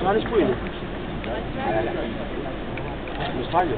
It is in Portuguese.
Znaleźć płynie. Zostanie.